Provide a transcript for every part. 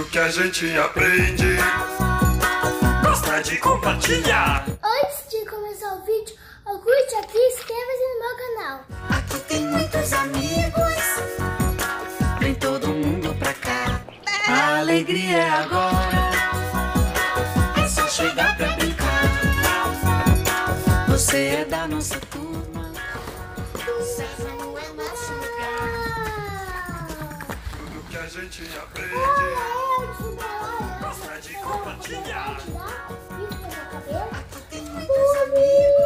Tudo que a gente aprende gosta de compartilhar. Antes de começar o vídeo, curte aqui e inscreva-se no meu canal. Aqui tem muitos amigos, vem todo mundo pra cá. A alegria é agora, é só chegar pra brincar. Você é da nossa turma, gente aprende Gosta de compartilhar. Aqui tem muitos amigos,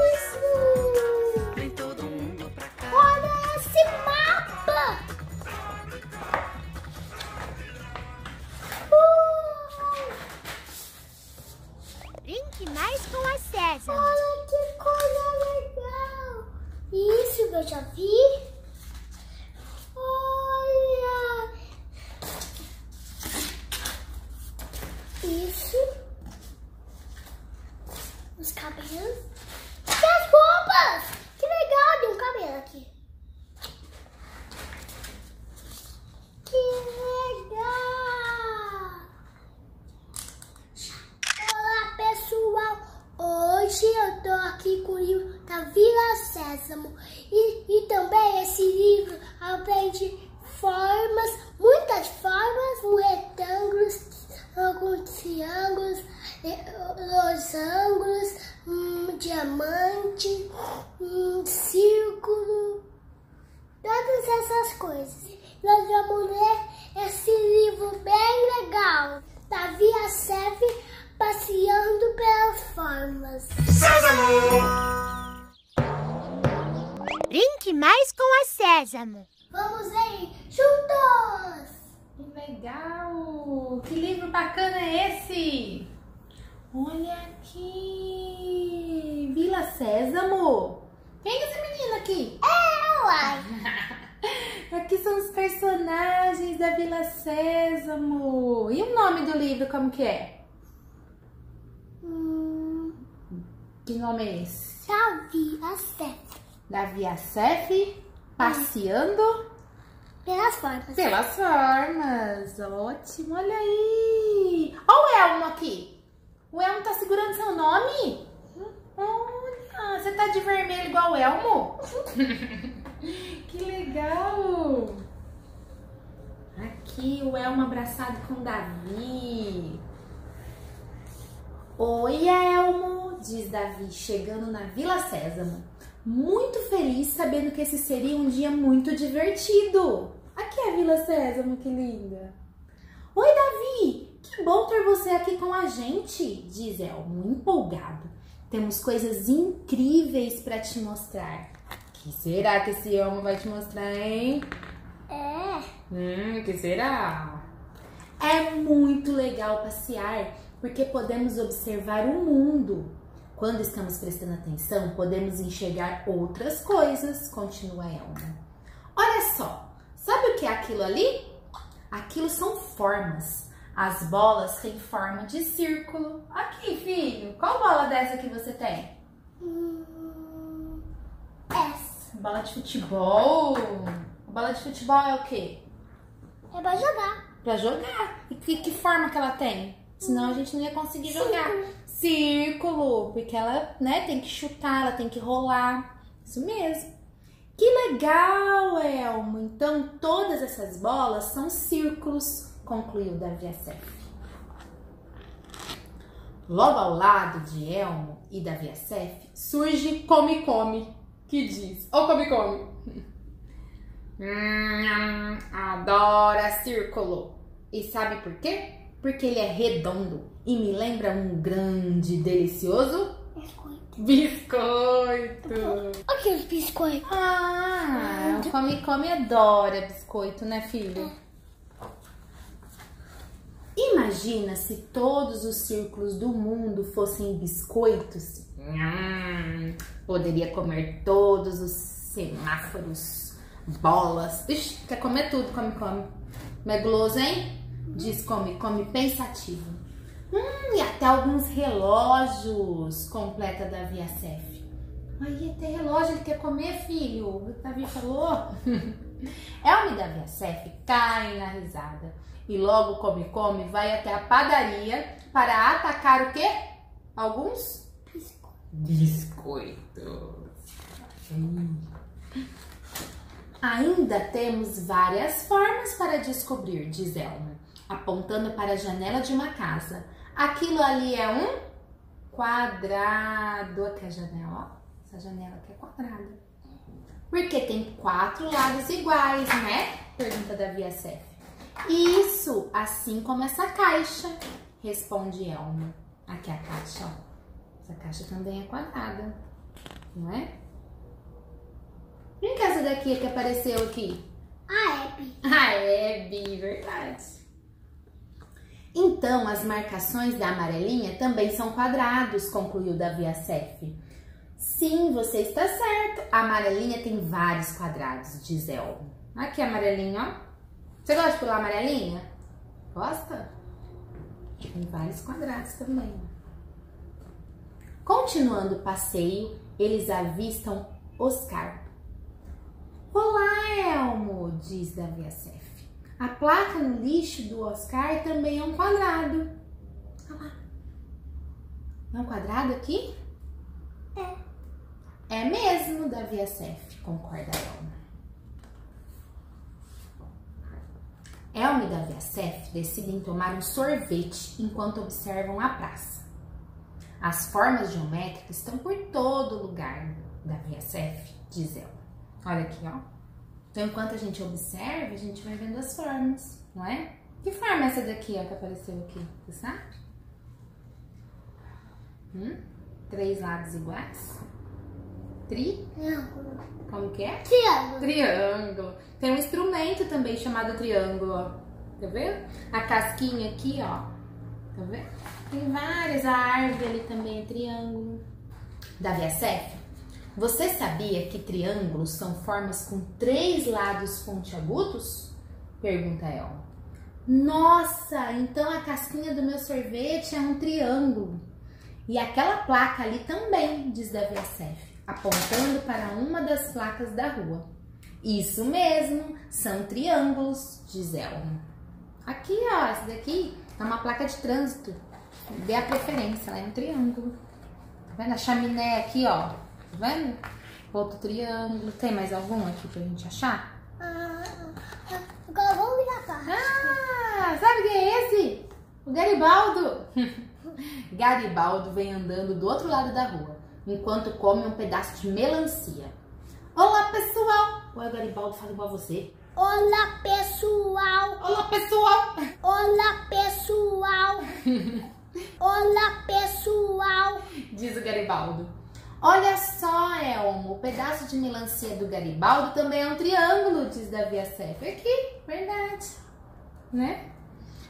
Os cabelos. E as roupas! Que legal, tem um cabelo aqui. Que legal! Olá, pessoal! Hoje eu tô aqui com o livro da Vila Sésamo. E, e também esse livro aprende formas, muitas formas, retângulos, com triângulos, eh, losangos, diamante, um círculo, todas essas coisas. Nós vamos ler esse livro bem legal, da Via Cef, passeando pelas formas. Sésamo! Brinque mais com a Sésamo. Vamos ler juntos! Que legal! Que livro bacana é esse? Olha aqui! Vila Sésamo! Quem é esse menino aqui? É, uai! Aqui são os personagens da Vila Sésamo. E o nome do livro como que é? Hum, Que nome é esse? da Via Cef, Da Via Cef, passeando pelas formas. pelas formas. Ótimo, olha aí. Olha o Elmo aqui. O Elmo tá segurando seu nome? Olha, você tá de vermelho igual o Elmo? que legal. Aqui o Elmo abraçado com Davi. Oi, Elmo, diz Davi, chegando na Vila Sésamo. Muito feliz sabendo que esse seria um dia muito divertido. Aqui é a Vila Sésamo, que linda. Oi, Davi, que bom ter você aqui com a gente, diz Elmo, empolgado. Temos coisas incríveis para te mostrar. Que será que esse Elmo vai te mostrar, hein? É, Hum, que será? É muito legal passear porque podemos observar o mundo. Quando estamos prestando atenção, podemos enxergar outras coisas, continua Elma. Olha só, sabe o que é aquilo ali? Aquilo são formas. As bolas têm forma de círculo. Aqui, filho, qual bola dessa que você tem? hum, essa. Bola de futebol. Bola de futebol é o quê? É pra jogar. Pra jogar. E que, que forma que ela tem? Senão a gente não ia conseguir jogar. Círculo, porque ela, né, tem que chutar, ela tem que rolar. Isso mesmo. Que legal, Elmo! Então todas essas bolas são círculos, concluiu Davi Assef. Logo ao lado de Elmo e Davi Assef surge Come Come, que diz: Ô Come Come! Hum, adora círculo. E sabe por quê? Porque ele é redondo e me lembra um grande, delicioso Biscoito. biscoito. Aqui os biscoitos. Ah, o Come Come adora biscoito, né, filho? Imagina se todos os círculos do mundo fossem biscoitos. Poderia comer todos os semáforos, bolas. Ixi, quer comer tudo, come, come. Não é hein? Diz come, come pensativo. Hum, e até alguns relógios, completa Davi Acef. Aí até relógio ele quer comer, filho. O Davi falou. Elma e Davi Assef caem na risada e logo come come vai até a padaria para atacar o quê? Alguns biscoitos. Ainda temos várias formas para descobrir, diz Elma, apontando para a janela de uma casa. Aquilo ali é um quadrado. Aqui é a janela, ó. Essa janela aqui é quadrada. Porque tem quatro lados iguais, né? Pergunta da Via Cef. Isso, assim como essa caixa, responde Elma. Aqui a caixa, ó. Essa caixa também é quadrada, não é? Que é essa daqui que apareceu aqui? A Hebe. A Hebe, verdade. Então, as marcações da amarelinha também são quadrados, concluiu Davi Assef. Sim, você está certo. A amarelinha tem vários quadrados, diz Elmo. Aqui a amarelinha, ó. Você gosta de pular amarelinha? Gosta? Tem vários quadrados também. Continuando o passeio, eles avistam Oscar. Olá, Elmo, diz Davi Assef. A placa no lixo do Oscar também é um quadrado. Olha lá. É um quadrado aqui? É. É mesmo, Davi Assef, concorda Elma. Elma e Davi Assef decidem tomar um sorvete enquanto observam a praça. As formas geométricas estão por todo lugar, Davi Assef, diz Elma. Olha aqui, ó. Então, enquanto a gente observa, a gente vai vendo as formas, não é? Que forma é essa daqui, ó, que apareceu aqui? Você sabe? Hum? Três lados iguais? Tri? Triângulo. Como que é? Triângulo. Triângulo. Tem um instrumento também chamado triângulo, ó. Tá vendo? A casquinha aqui, ó. Tá vendo? Tem várias. A árvore ali também é triângulo. Davi Assef, você sabia que triângulos são formas com três lados pontiagudos? Pergunta ela. Nossa, então a casquinha do meu sorvete é um triângulo. E aquela placa ali também, diz Davi Assef, apontando para uma das placas da rua. Isso mesmo, são triângulos, diz Elma. Aqui, ó, essa daqui é uma placa de trânsito. Dê a preferência, ela é um triângulo. Tá vendo? A chaminé aqui, ó. Tá vendo? Outro triângulo. Tem mais algum aqui pra gente achar? Ah, ah, agora vamos virar a parte. Ah, sabe quem é esse? O Garibaldo. Garibaldo vem andando do outro lado da rua, enquanto come um pedaço de melancia. Olá, pessoal! Oi, Garibaldo, fala igual a você. Olá, pessoal. Olá, pessoal! Olá, pessoal. Olá, pessoal. Diz o Garibaldo. Olha só, Elmo, o pedaço de melancia do Garibaldo também é um triângulo, diz Davi Assef. Aqui, verdade. Né?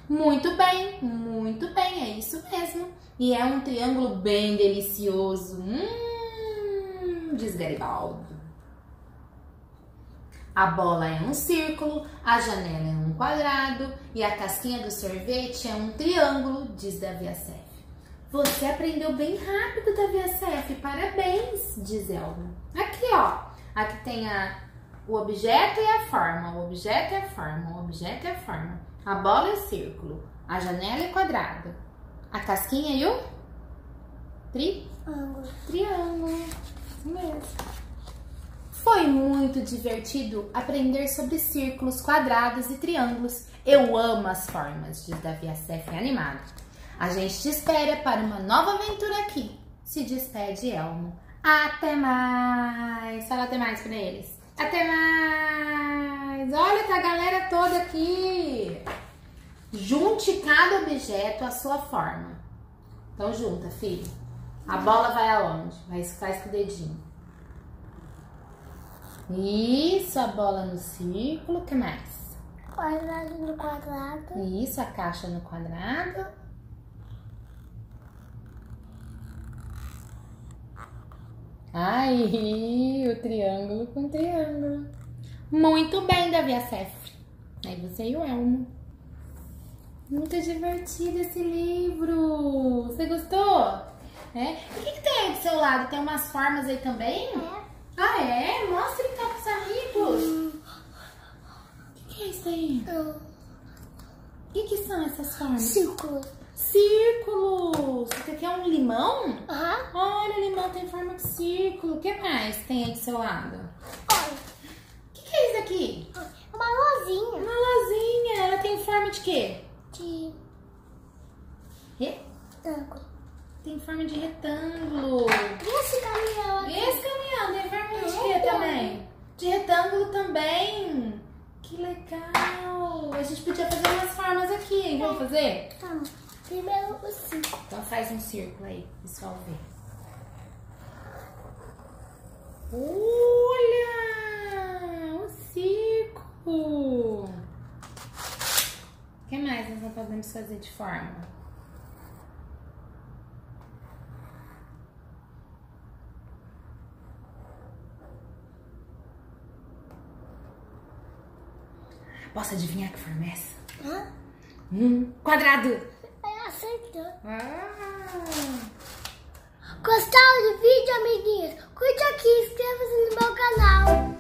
Muito bem, muito bem, é isso mesmo. E é um triângulo bem delicioso. Hum, diz Garibaldo. A bola é um círculo, a janela é um quadrado e a casquinha do sorvete é um triângulo, diz Davi Assef. Você aprendeu bem rápido, Davi Assef. Parabéns, diz Elma. Aqui, ó. Aqui tem a, o objeto e a forma. O objeto e a forma. O objeto e a forma. A bola é o círculo. A janela é quadrada. A casquinha e o tri? Triângulo. Triângulo. Isso mesmo. Foi muito divertido aprender sobre círculos, quadrados e triângulos. Eu amo as formas, diz Davi Assef animado. A gente te espera para uma nova aventura aqui. Se despede Elmo. Até mais. Fala até mais para eles. Até mais. Olha, tá a galera toda aqui. Junte cada objeto à sua forma. Então junta, filho. A bola vai aonde? Vai faz com o dedinho. Isso, a bola no círculo. O que mais? Quadrado no quadrado. Isso, a caixa no quadrado. Aí, o triângulo com triângulo. Muito bem, Davi Assef. Aí você e o Elmo. Muito divertido esse livro. Você gostou? É? O que, que tem aí do seu lado? Tem umas formas aí também? É. Ah, é? Mostra então pros amigos. que é isso aí? Ah, O que, que são essas formas? Círculo. Círculos! Isso aqui é um limão? Aham. Olha, o limão tem forma de círculo. O que mais tem aí do seu lado? Olha, O que, que é isso aqui? uma lozinha Uma lasinha. Ela tem forma de quê? de Retângulo. Tem forma de retângulo. E esse caminhão? Esse caminhão tem forma de quê também? De retângulo também. Que legal. A gente podia fazer umas formas aqui, hein? Vamos fazer? Tá. Primeiro o círculo. Então faz um círculo aí, pessoal ver. Olha! O que mais nós não podemos fazer de forma? Posso adivinhar que forma é essa? Hã? Um quadrado! Acertou. Ah! Gostaram do vídeo, amiguinhos? Curte aqui, inscreva-se no meu canal.